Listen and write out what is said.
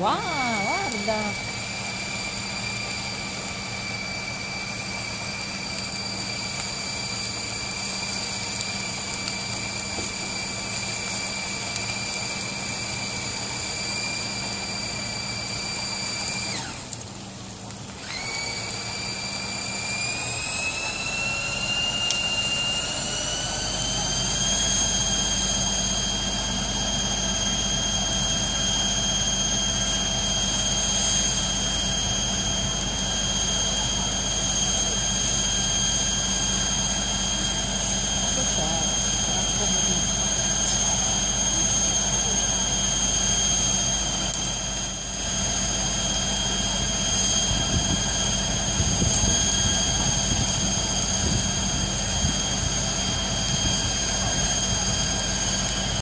Guarda!